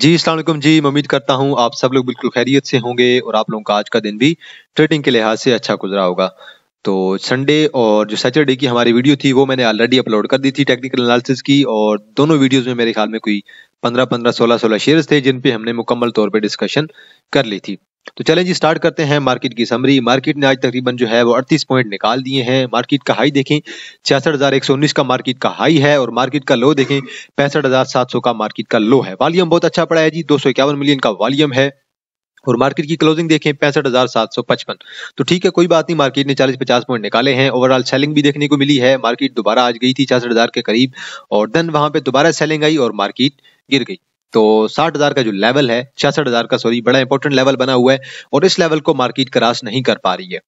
जी अलैक्म जी। उम्मीद करता हूँ आप सब लोग बिल्कुल खैरियत से होंगे और आप लोगों का आज का दिन भी ट्रेडिंग के लिहाज से अच्छा गुजरा होगा। तो संडे और जो सैटरडे की हमारी वीडियो थी, वो मैंने ऑलरेडी अपलोड कर दी थी टेक्निकल एनालिसिस की और दोनों वीडियोस में मेरे ख्याल में कोई पंद्रह पंद्रह, सोलह सोलह शेयर्स थे, जिन पे हमने मुकम्मल तौर पे डिस्कशन कर ली थी। तो चलें जी स्टार्ट करते हैं मार्केट की समरी मार्केट ने आज तकरीबन जो है वो अड़तीस पॉइंट निकाल दिए हैं। मार्केट का हाई देखें, छियासठ का मार्केट का हाई है और मार्केट का लो देखें, पैंसठ का मार्केट का लो है। वॉल्यूम बहुत अच्छा पड़ा है जी, दो सौ इक्यावन मिलियन का वॉल्यूम है और मार्केट की क्लोजिंग देखें, पैंसठ हज़ार सात सौ पचपन। तो ठीक है, कोई बात नहीं मार्केट ने चालीस पचास पॉइंट निकाले हैं। ओवरऑल सेलिंग भी देखने को मिली है। मार्केट दोबारा आज गई थी छियासठ हज़ार के करीब और देन वहाँ पे दोबारा सेलिंग आई और मार्केट गिर गई। तो साठ हज़ार का जो लेवल है, छियासठ हज़ार का सॉरी बड़ा इंपॉर्टेंट लेवल बना हुआ है और इस लेवल को मार्केट क्रॉस नहीं कर पा रही है।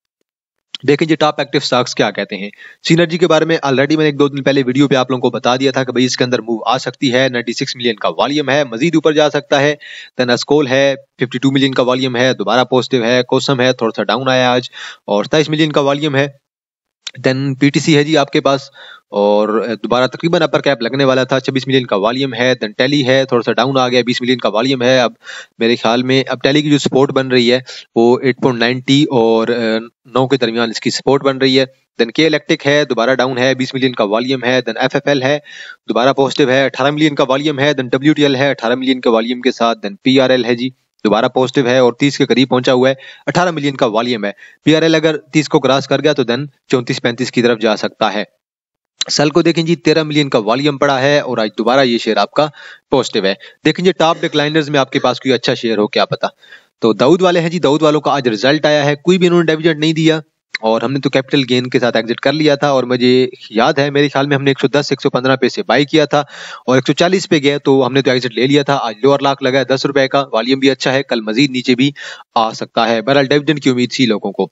देखें जी टॉप एक्टिव स्टॉक्स क्या कहते हैं? सीनर्जी के बारे में ऑलरेडी मैंने एक दो दिन पहले वीडियो पे आप लोगों को बता दिया था कि भाई इसके अंदर मूव आ सकती है। 96 मिलियन का वॉल्यूम है, मजीद ऊपर जा सकता है। देन अस्कोल है 52 मिलियन का वॉल्यूम है, दोबारा पॉजिटिव है, कोसम है, थोड़ा सा डाउन आया आज और सताइस मिलियन का वॉल्यूम है। देन पीटीसी है जी आपके पास। और दोबारा तकरीबन अपर कैप लगने वाला था, छब्बीस मिलियन का वॉल्यूम है देन टेली है थोड़ा सा डाउन आ गया, बीस मिलियन का वॉल्यूम है अब मेरे ख्याल में। अब टेली की जो सपोर्ट बन रही है, वो 8.90 और नौ के दरमियान इसकी सपोर्ट बन रही है। देन के इलेक्ट्रिक है, दोबारा डाउन है, बीस मिलियन का वॉल्यूम है देन एफ़ है, दोबारा पॉजिटिव है, अठारह मिलियन का वॉल्यूम है देन डब्ल्यू है, अठारह मिलियन के वॉल्यूम के साथ देन पी है जी। दोबारा पॉजिटिव है और तीस के करीब पहुँचा हुआ है। अठारह मिलियन का वॉल्यूम है। पीआरएल अगर तीस को क्रॉस कर गया तो देन चौंतीस पैंतीस की तरफ़ जा सकता है। सल को देखें जी, तेरह मिलियन का वॉल्यूम पड़ा है और आज दोबारा ये शेयर आपका पॉजिटिव है। देखें जी टॉप डिक्लाइनर्स में आपके पास कोई अच्छा शेयर हो क्या पता? तो दाऊद वाले हैं जी, दाऊद वालों का आज रिज़ल्ट आया है। कोई भी इन्होंने डिविडेंड नहीं दिया। और हमने तो कैपिटल गेन के साथ एग्जिट कर लिया था और मुझे याद है, मेरे ख्याल में हमने 110 115 पे से बाई किया था और 140 पे गया तो हमने तो एग्जिट ले लिया था। आज लोअर लाख लगा है, दस रुपए का। वॉल्यूम भी अच्छा है, कल मजीद नीचे भी आ सकता है। बहरहाल डिविडेंड की उम्मीद थी लोगों को।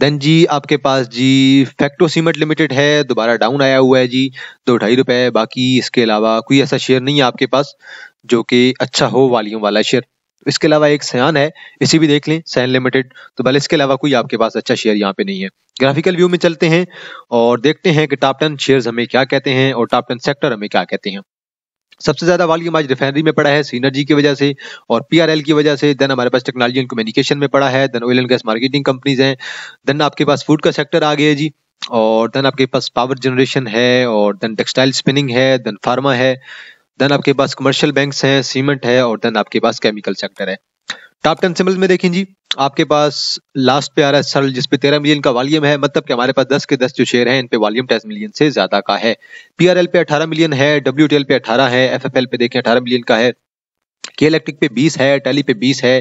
देन जी, आपके पास जी फैक्टो सीमेंट लिमिटेड है, दोबारा डाउन आया हुआ है जी, दो ढाई रुपए बाकी इसके अलावा कोई ऐसा शेयर नहीं है आपके पास, जो कि अच्छा हो वॉल्यूम वाला शेयर इसके अलावा एक सयान है, इसी भी देख लें सैन लिमिटेड तो भले इसके अलावा कोई आपके पास अच्छा शेयर यहाँ पे नहीं है। ग्राफिकल व्यू में चलते हैं और देखते हैं कि टॉप टेन शेयर हमें क्या कहते हैं और टॉप टेन सेक्टर हमें क्या कहते हैं। सबसे ज़्यादा वॉल्यूम आज रिफाइनरी में पड़ा है सीनर्जी की वजह से और पीआरएल की वजह से। देन हमारे पास टेक्नोलॉजी एंड कम्युनिकेशन में पड़ा है then oil and gas marketing companies हैं देन आपके पास फ़ूड का सेक्टर आ गया है जी और देन आपके पास पावर जनरेशन है और देन टेक्सटाइल स्पिनिंग है देन फार्मा है। देन आपके पास कमर्शियल बैंक्स हैं सीमेंट है और देन आपके पास केमिकल सेक्टर है। टॉप टेन सिम्बल्स में देखें जी, आपके पास लास्ट पे आ रहा है सरल जिसपे तेरह मिलियन का वॉल्यूम है मतलब कि हमारे पास दस के दस जो शेयर हैं, इन पे वॉल्यूम टेस्ट मिलियन से ज़्यादा का है। पीआरएल पे अठारह मिलियन है डब्ल्यू पे अठारह है एफएफएल पे देखें अठारह मिलियन का है। के इलेक्ट्रिक पे 20 है टैली पे 20 है।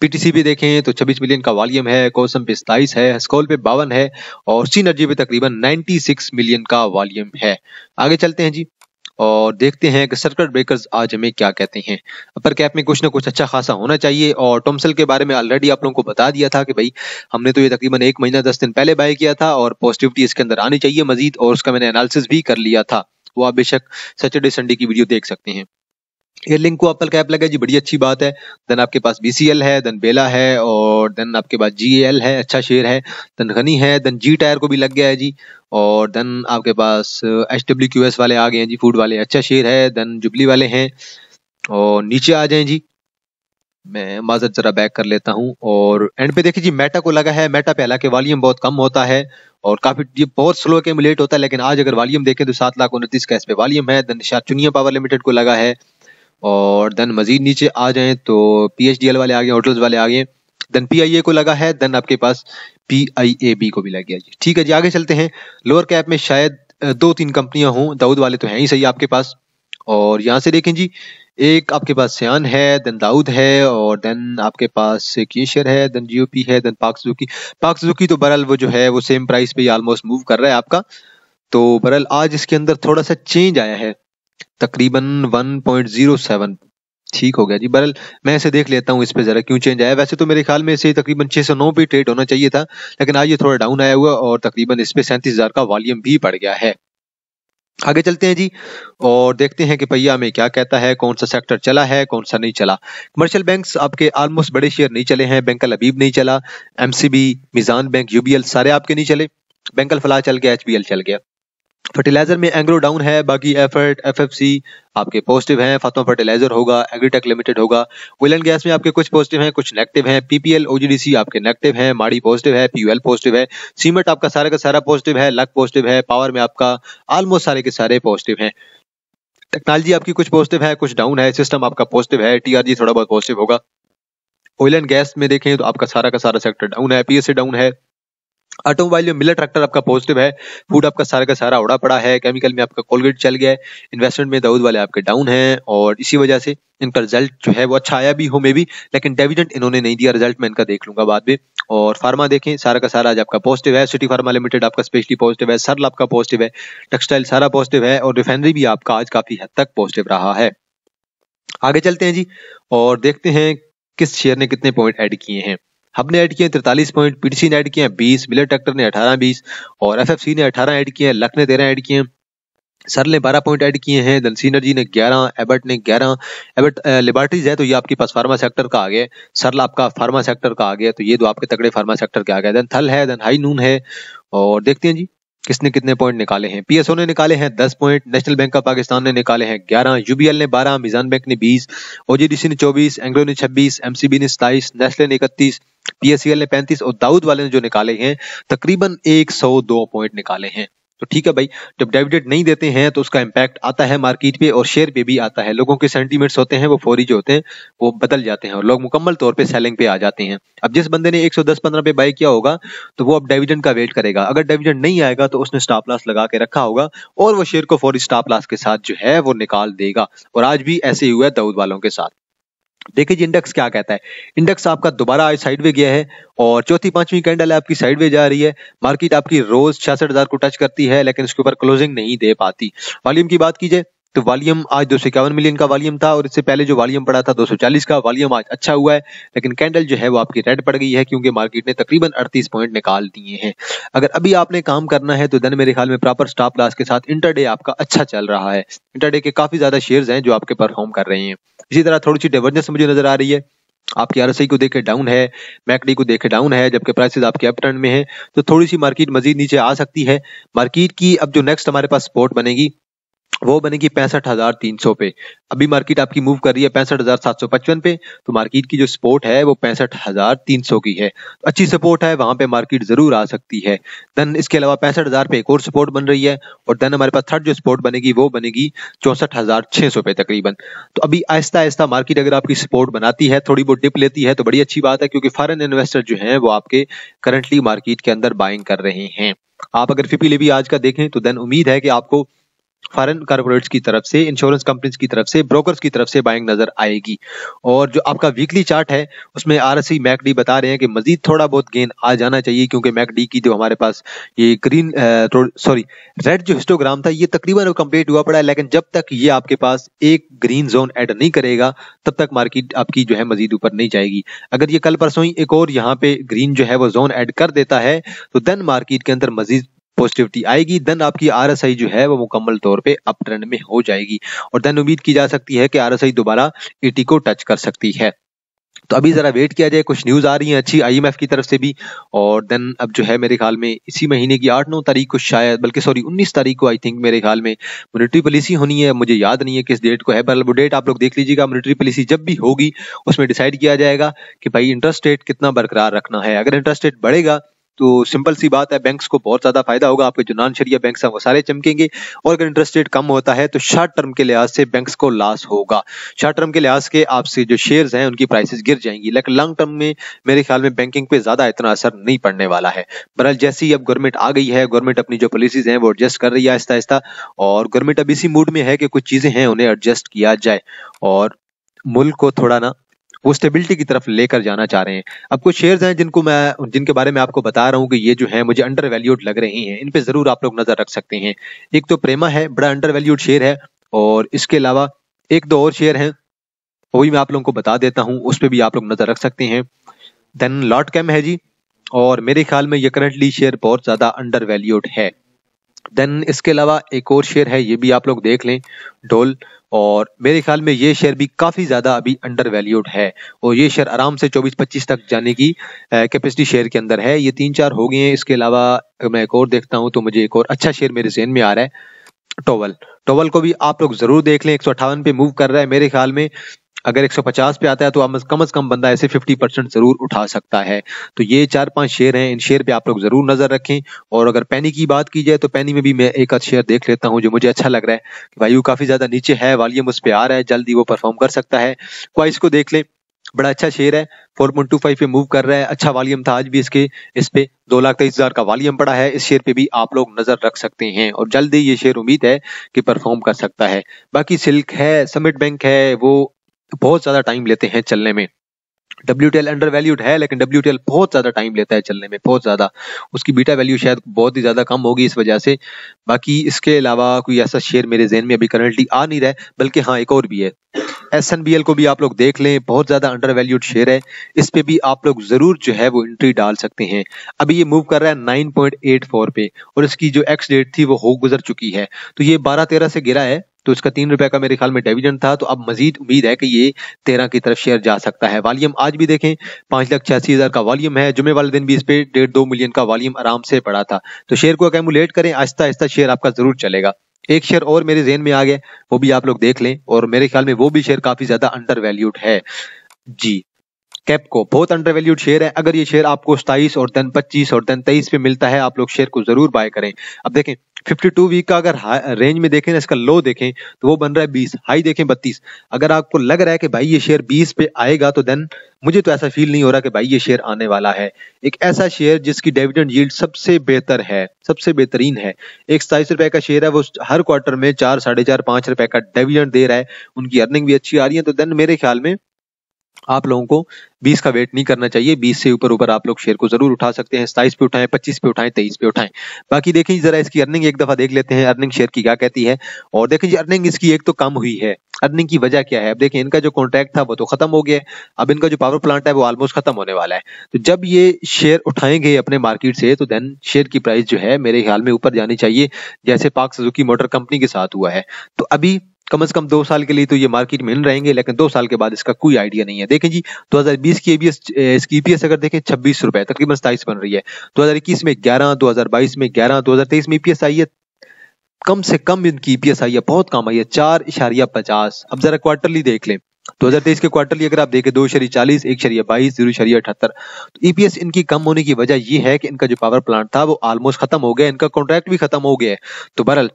पीटीसी पे देखें तो 26 मिलियन का वॉल्यूम है कोसम पे सताइस है स्कोल पे बावन है और सीनर्जी पे तकरीबन 96 मिलियन का वॉल्यूम है। आगे चलते हैं जी। और देखते हैं कि सर्कट ब्रेकर्स आज हमें क्या कहते हैं। अपर कैप में कुछ ना कुछ अच्छा खासा होना चाहिए और टोमसल के बारे में ऑलरेडी आप लोगों को बता दिया था कि भाई, हमने तो ये तकरीबन एक महीना दस दिन पहले बाय किया था और पॉजिटिविटी इसके अंदर आनी चाहिए मजीद और उसका मैंने एनालिसिस भी कर लिया था। वो आप बेशक सैटरडे संडे की वीडियो देख सकते हैं। एयरलिंक को एप्पल कैप लगा जी, बड़ी अच्छी बात है। देन आपके पास बीसीएल है देन बेला है, और देन आपके पास जीएल है अच्छा शेयर है देन गनी है देन जी टायर को भी लग गया है, जी, और देन आपके पास एच डब्ल्यू क्यू एस वाले आ गए हैं, जी फ़ूड वाले अच्छा शेयर है देन जुबली वाले हैं, और नीचे आ जाए, जी। मैं माजर जरा बैक कर लेता हूँ, और एंड पे देखिए, जी मेटा को लगा है। मेटा पे हालाँकि वॉल्यूम बहुत कम होता है, और काफ़ी, ये बहुत स्लो एक्यूमुलेट होता है, लेकिन आज अगर वॉल्यूम देखें तो सात लाख उनतीस का इस पे वॉल्यूम है देन चुनिया पावर लिमिटेड को लगा है और देन मजीद नीचे आ जाए तो पी एच डी एल वाले आ गए होटल्स वाले आ गए। देन पी आई ए को लगा है देन आपके पास पी आई ए बी को भी लग गया जी। ठीक है जी, आगे चलते हैं। लोअर कैप में शायद दो तीन कंपनियाँ हों, दाऊद वाले तो हैं ही सही आपके पास। और यहाँ से देखें जी, एक आपके पास सियान है देन दाऊद है, और देन आपके पास एक है देन जीओपी है then Pak Suzuki Pak Suzuki तो बरल वो जो है, वो सेम प्राइस पे ऑलमोस्ट मूव कर रहा है आपका। तो बरल आज इसके अंदर थोड़ा सा चेंज आया है। तकरीबन 1.07 ठीक हो गया जी। बरल मैं इसे देख लेता हूँ इस पे जरा क्यों चेंज आया। वैसे तो मेरे ख्याल में इसे तकरीबन 609 पे ट्रेड होना चाहिए था, लेकिन आज ये थोड़ा डाउन आया हुआ और तकरीबन इस पे सैंतीस हज़ार का वॉल्यूम भी बढ़ गया है। आगे चलते हैं जी और देखते हैं कि पहिया में क्या कहता है, कौन सा सेक्टर चला है, कौन सा नहीं चला। कमर्शियल बैंक्स आपके ऑलमोस्ट बड़े शेयर नहीं चले हैं। बैंकल अबीब नहीं चला। एमसीबी मिजान बैंक यूबीएल सारे आपके नहीं चले। बैंकल फलाह चल गया एचबीएल चल गया। फर्टिलाइज़र में एंग्रो डाउन है, बाकी एफर्ट, एफएफसी आपके पॉजिटिव हैं, फातमा फर्टिलाइज़र होगा, एग्रीटेक लिमिटेड होगा। ऑयल एंड गैस में आपके कुछ पॉजिटिव हैं, कुछ नेगेटिव हैं। पीपीएल ओजीडीसी आपके नेगेटिव हैं, माड़ी पॉजिटिव है पीयूएल पॉजिटिव है। सीमेंट आपका सारा का सारा पॉजिटिव है लक पॉजिटिव है पावर में आपका ऑलमोस्ट सारे के सारे पॉजिटिव हैं। टेक्नोलॉजी आपकी कुछ पॉजिटिव है, कुछ डाउन है सिस्टम आपका पॉजिटिव है टीआरजी थोड़ा बहुत पॉजिटिव होगा। ऑयल एंड गैस में देखें तो आपका सारा का सारा सेक्टर डाउन है पीएसए डाउन है। ऑटोमोबाइल में मिलर ट्रैक्टर आपका पॉजिटिव है फ़ूड आपका सारा का सारा उड़ा पड़ा है केमिकल में आपका कोलगेट चल गया है इन्वेस्टमेंट में दाऊद वाले आपके डाउन है, और इसी वजह से इनका रिज़ल्ट जो है वो अच्छा आया भी हो मे भी लेकिन डेविडेंट इन्होंने नहीं दिया रिज़ल्ट मैं इनका देख लूँगा बाद में। और फार्मा देखें, सारा का सारा आज आपका पॉजिटिव है सिटी फार्मा लिमिटेड आपका स्पेशली पॉजिटिव है सरल आपका पॉजिटिव है टेक्सटाइल सारा पॉजिटिव है, और रिफाइनरी भी आपका आज काफ़ी हद तक पॉजिटिव रहा है। आगे चलते हैं जी, और देखते हैं किस शेयर ने कितने पॉइंट ऐड किए हैं। हमने ऐड किए तिरतालीस पॉइंट, पीटीसी ने ऐड किए बीस मिलर ट्रैक्टर ने अठारह बीस, और एफएफसी ने अठारह ऐड किए लक ने तेरह ऐड किए सर ने बारह पॉइंट ऐड किए हैं दलसीनर जी ने ग्यारह एबर्ट ने ग्यारह। एबर्ट लिबर्टीज है तो ये आपके पास फार्मा सेक्टर का आ गया सरल आपका फार्मा सेक्टर का आ गया तो ये दो आपके तगड़े फार्मा सेक्टर के आ गया देन थल है, देन हाई नून है, और देखते हैं जी। किसने कितने पॉइंट निकाले हैं? पीएसओ ने निकाले हैं दस point national bank of Pakistan ने निकाले हैं ग्यारह यूबीएल ने बारह मिजान बैंक ने बीस ओजीडीसी ने चौबीस एंग्लो ने छब्बीस एमसीबी ने सताइस नेस्ले ने इकतीस पीएससीएल ने पैंतीस और दाऊद वाले ने जो निकाले हैं, तकरीबन एक सौ दो पॉइंट निकाले हैं। तो ठीक है भाई, जब डिविडेंड नहीं देते हैं तो उसका इम्पैक्ट आता है मार्केट पे और शेयर पे भी आता है। लोगों के सेंटीमेंट्स होते हैं, वो फौरी जो होते हैं, वो बदल जाते हैं और लोग मुकम्मल तौर पे सेलिंग पे आ जाते हैं। अब जिस बंदे ने 110-15 पे बाय किया होगा तो वो अब डिविडेंड का वेट करेगा। अगर डिविडेंड नहीं आएगा तो उसने स्टॉप लॉस लगा के रखा होगा और वो शेयर को फौरी स्टॉप लॉस के साथ जो है, वो निकाल देगा। और आज भी ऐसे ही हुआ है, दाऊद वालों के साथ। देखिए जी इंडेक्स क्या कहता है? इंडेक्स आपका दोबारा आज साइड गया है और चौथी, पांचवी कैंडल आपकी साइड जा रही है। मार्केट आपकी रोज छियासठ हज़ार को टच करती है, लेकिन उसके ऊपर क्लोजिंग नहीं दे पाती। वॉल्यूम की बात कीजिए तो वॉल्यूम आज दो मिलियन का वॉल्यूम था और इससे पहले जो वॉल्यूम पड़ा था 240 का वॉल्यूम आज अच्छा हुआ है, लेकिन कैंडल जो है वो आपकी रेड पड़ गई है क्योंकि मार्केट ने तकरीबन 38 पॉइंट निकाल दिए हैं। अगर अभी आपने काम करना है तो देन मेरे ख्याल में प्रॉपर स्टॉप लॉस के साथ इंटरडे आपका अच्छा चल रहा है। इंटरडे के काफ़ी ज़्यादा शेयर हैं जो आपके परफॉर्म कर रहे हैं। इसी तरह थोड़ी सी डिवर्जेंस मुझे नज़र आ रही है। आपकी आर को देखे डाउन है मैकडी को देखे डाउन है, जबकि प्राइसेस आपके अप में है तो थोड़ी सी मार्केट मजीद नीचे आ सकती है। मार्केट की अब जो नेक्स्ट हमारे पास सपोर्ट बनेगी वो बनेगी पैंसठ हज़ार तीन सौ पे। अभी मार्केट आपकी मूव कर रही है पैंसठ हज़ार सात सौ पचपन पे तो मार्केट की जो सपोर्ट है वो पैंसठ हज़ार तीन सौ की है। तो अच्छी सपोर्ट है, वहाँ पे मार्केट ज़रूर आ सकती है। देन इसके अलावा पैंसठ हज़ार पे एक और सपोर्ट बन रही है, और देन हमारे पास थर्ड जो सपोर्ट बनेगी, वो बनेगी चौसठ हज़ार छह सौ पे तकरीबन। तो अभी आहिस्ता आहिस्ता मार्केट अगर आपकी सपोर्ट बनाती है, थोड़ी बहुत डिप लेती है तो बड़ी अच्छी बात है, क्योंकि फॉरन इन्वेस्टर जो है, वो आपके करंटली मार्केट के अंदर बाइंग कर रहे हैं। आप अगर फिपी भी आज का देखें तो देन उम्मीद है कि आपको फॉरेन कारपोरेट्स की तरफ़ से इंश्योरेंस कंपनीज़ की तरफ़ से ब्रोकर्स की तरफ़ से बाइंग नज़र आएगी। और जो आपका वीकली चार्ट है, उसमें आर एस मैकडी बता रहे हैं कि मजीद थोड़ा बहुत गेन आ जाना चाहिए, क्योंकि मैकडी की जो हमारे पास ये ग्रीन सॉरी रेड जो हिस्टोग्राम था, ये तकरीबन कंप्लीट हुआ पड़ा है, लेकिन जब तक ये आपके पास एक ग्रीन जोन ऐड नहीं करेगा, तब तक मार्केट आपकी जो है मजीद ऊपर नहीं जाएगी। अगर ये कल परसों ही एक और यहाँ पे ग्रीन जो है वो जोन ऐड कर देता है तो देन मार्केट के अंदर मजीद पॉजिटिविटी आएगी देन आपकी आर जो है वो मुकम्मल तौर पे अप ट्रेंड में हो जाएगी। और देन उम्मीद की जा सकती है कि आर दोबारा एटी को टच कर सकती है। तो अभी जरा वेट किया जाए, कुछ न्यूज़ आ रही है अच्छी आईएमएफ की तरफ़ से भी। और देन अब जो है मेरे ख्याल में इसी महीने की आठ नौ तारीख को शायद, बल्कि सॉरी उन्नीस तारीख को आई थिंक मेरे ख्याल में मोनिटरी पॉलिसी होनी है। मुझे याद नहीं है किस डेट को है, पर वो डेट आप लोग देख लीजिएगा। मोनिटरी पॉलिसी जब भी होगी, उसमें डिसाइड किया जाएगा कि भाई इंटरेस्ट रेट कितना बरकरार रखना है। अगर इंटरेस्ट रेट बढ़ेगा तो सिंपल सी बात है बैंक्स को बहुत ज़्यादा फ़ायदा होगा। आपके जो नॉन शरिया बैंक हैं, वो सारे चमकेंगे। और अगर इंटरेस्ट रेट कम होता है तो शॉर्ट टर्म के लिहाज से बैंक्स को लॉस होगा। शॉर्ट टर्म के लिहाज के आपसे जो शेयर्स हैं, उनकी प्राइसेस गिर जाएँगी। लेकिन लॉन्ग टर्म में, मेरे ख्याल में बैंकिंग पे ज़्यादा इतना असर नहीं पड़ने वाला है। बहरहाल, जैसे ही अब गवर्नमेंट आ गई है गवर्नमेंट अपनी जो पॉलिसीज़ हैं, वो एडजस्ट कर रही है आहिस्ता आहिस्ता। और गवर्नमेंट अब इसी मूड में है कि कुछ चीज़ें हैं, उन्हें एडजस्ट किया जाए। और मुल्क को थोड़ा ना वो स्टेबिलिटी की तरफ़ लेकर जाना चाह रहे हैं। अब कुछ शेयर्स हैं जिनको मैं, जिनके बारे में आपको बता रहा हूँ कि ये जो है मुझे अंडर वैल्यूड लग रहे हैं। इन पे ज़रूर आप लोग नज़र रख सकते हैं। एक तो प्रेमा है, बड़ा अंडर वैल्यूड शेयर है और इसके अलावा एक दो और शेयर हैं, वो भी मैं आप लोगों को बता देता हूँ, उस पर भी आप लोग नज़र रख सकते हैं। देन लॉट कैम है जी और मेरे ख्याल में ये करंटली शेयर बहुत ज़्यादा अंडर वैल्यूड है। देन इसके अलावा एक और शेयर है, ये भी आप लोग देख लें डोल और मेरे ख्याल में ये शेयर भी काफ़ी ज़्यादा अभी अंडर वैल्यूड है। और ये शेयर आराम से 24-25 तक जाने की कैपेसिटी शेयर के अंदर है। ये तीन चार हो गए हैं। इसके अलावा मैं एक और देखता हूँ तो मुझे एक और अच्छा शेयर मेरे जहन में आ रहा है टोवल टोवल को भी आप लोग ज़रूर देख लें। एक सौ अठावन पे मूव कर रहा है मेरे ख्याल में। अगर 150 पे आता है तो आप कम अज कम बंदा ऐसे 50 परसेंट ज़रूर उठा सकता है। तो ये चार पाँच शेयर हैं, इन शेयर पे आप लोग ज़रूर नज़र रखें। और अगर पैनी की बात की जाए तो पैनी में भी मैं एक आध शेयर देख लेता हूँ जो मुझे अच्छा लग रहा है कि भाई काफ़ी ज़्यादा नीचे है, वॉल्यूम उस पर आ रहा है, जल्दी वो परफॉर्म कर सकता है। क्वाइस को देख लें, बड़ा अच्छा शेयर है 4.25 पे मूव कर रहा है अच्छा वॉल्यूम था आज भी इसके, इस पे दो लाख तेईस हज़ार का वॉल्यूम पड़ा है, इस शेयर पे भी आप लोग नज़र रख सकते हैं। और जल्दी ये शेयर उम्मीद है कि परफॉर्म कर सकता है। बाकी सिल्क है, समिट बैंक है, वो बहुत ज़्यादा टाइम लेते हैं चलने में। W T L under valued है, लेकिन डब्ल्यू टी एल बहुत ज़्यादा टाइम लेता है चलने में, बहुत ज़्यादा। उसकी बीटा वैल्यू शायद बहुत ही ज़्यादा कम होगी इस वजह से। बाकी इसके अलावा कोई ऐसा शेयर मेरे जहन में अभी करंटली आ नहीं रहा है, बल्कि हाँ एक और भी है। एस एन बी एल को भी आप लोग देख लें, बहुत ज़्यादा अंडर वैल्यूड शेयर है। इस पे भी आप लोग ज़रूर जो है वो एंट्री डाल सकते हैं। अभी ये मूव कर रहा है नाइन पॉइंट एट फोर पे, और इसकी जो एक्स डेट थी वो हो गुजर चुकी है। तो ये बारह तेरह से गिरा है तो इसका तीन रुपए का मेरे ख्याल में डिविडेंड था तो अब मजीद उम्मीद है कि ये तेरह की तरफ़ शेयर जा सकता है। वॉल्यूम आज भी देखें, पाँच लाख छियासी हज़ार का वॉल्यूम है, जुमे वाले दिन भी इस पे डेढ़ दो मिलियन का वॉल्यूम आराम से पड़ा था। तो शेयर को अकेमुलेट करें, आहिस्ता आहिस्ता शेयर आपका ज़रूर चलेगा। एक शेयर और मेरे जेन में आ गया, वो भी आप लोग देख लें, और मेरे ख्याल में वो भी शेयर काफ़ी ज़्यादा अंडर वैल्यूड है। जी कैपको बहुत अंडर वैल्यूड शेयर है। अगर ये शेयर आपको सताइस और देन पच्चीस और देन तेईस पे मिलता है, आप लोग शेयर को ज़रूर बाय करें। अब देखें 52 वीक का अगर रेंज में देखें, इसका लो देखें तो वो बन रहा है 20 हाई देखें 32 अगर आपको लग रहा है कि भाई ये शेयर 20 पे आएगा तो देन मुझे तो ऐसा फील नहीं हो रहा कि भाई ये शेयर आने वाला है। एक ऐसा शेयर जिसकी डिविडेंड यील्ड सबसे बेहतर है, सबसे बेहतरीन है। एक सताईस रुपए का शेयर है, वो हर क्वार्टर में चार, साढ़े चार, पाँच रुपए का डिविडेंड दे रहा है। उनकी अर्निंग भी अच्छी आ रही है तो देन मेरे ख्याल में आप लोगों को 20 का वेट नहीं करना चाहिए। 20 से ऊपर ऊपर आप लोग शेयर को ज़रूर उठा सकते हैं। सताइस पे उठाएँ 25 पे उठाएँ 23 पे उठाएँ। बाकी देखें जरा इसकी अर्निंग एक दफ़ा देख लेते हैं। अर्निंग शेयर की क्या कहती है। और देखें जी अर्निंग इसकी एक तो कम हुई है। अर्निंग की वजह क्या है? अब देखें इनका जो कॉन्ट्रैक्ट था वो तो खत्म हो गया। अब इनका जो पावर प्लांट है वो ऑलमोस्ट खत्म होने वाला है। तो जब ये शेयर उठाएँगे अपने मार्केट से तो देन शेयर की प्राइस जो है मेरे ख्याल में ऊपर जानी चाहिए। जैसे पाक सुजुकी मोटर कंपनी के साथ हुआ है। तो अभी कम से कम दो साल के लिए तो ये मार्केट में इन रहेंगे, लेकिन दो साल के बाद इसका कोई आइडिया नहीं है। देखें जी 2020 की एबीएस इसकी ईपीएस अगर देखें, छब्बीस रुपए, तकरीबन सताइस बन रही है। 2021 में 11 2022 में 11 2023 में ईपीएस आई है। कम से कम इनकी ईपीएस आई है, बहुत कम आई है, चार इशारिया पचास। अब जरा क्वार्टरली देख लें। 2023 के क्वार्टरली अगर आप देखें, दो शरी चालीस, एक शरिया बाईस, ज़ीरो शरिया अठहत्तर। तो ईपीएस इनकी कम होने की वजह यह है कि इनका जो पावर प्लांट था, वो ऑलमोस्ट खत्म हो गया, इनका कॉन्ट्रैक्ट भी खत्म हो गया है। तो बहरल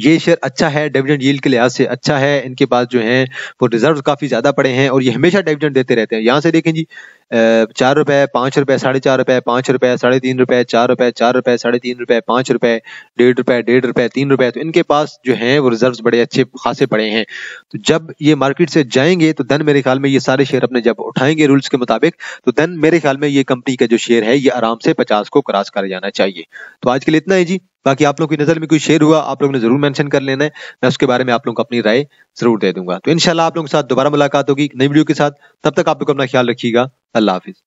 ये शेयर अच्छा है डिविडेंड यील्ड के लिहाज से अच्छा है। इनके पास जो है, वो रिज़र्व काफ़ी ज़्यादा पड़े हैं और ये हमेशा डिविडेंड देते रहते हैं। यहाँ से देखें जी चार रुपए, पाँच रुपए, साढ़े चार रुपए, पाँच रुपए, साढ़े तीन रुपए, चार रुपए चार रुपए, साढ़े तीन रुपए, पाँच रुपए, डेढ़ रुपए डेढ़ रुपए, तीन रुपए। तो इनके पास जो है वो रिज़र्व बड़े अच्छे, खासे पड़े हैं। तो जब ये मार्केट से जाएँगे तो देन मेरे ख्याल में ये सारे शेयर अपने जब उठाएँगे रूल्स के मुताबिक तो देन मेरे ख्याल में ये कंपनी का जो शेयर है, ये आराम से पचास को क्रॉस कर जाना चाहिए। तो आज के लिए इतना है जी। बाकी आप लोग की नज़र में कोई शेयर हुआ, आप लोगों ने ज़रूर मेंशन कर लेना है। मैं उसके बारे में आप लोगों को अपनी राय ज़रूर दे दूँगा। तो इनशाला आप लोगों के साथ दोबारा मुलाकात होगी नई वीडियो के साथ। तब तक आप लोग अपना ख्याल रखिएगा। अल्लाह हाफिज।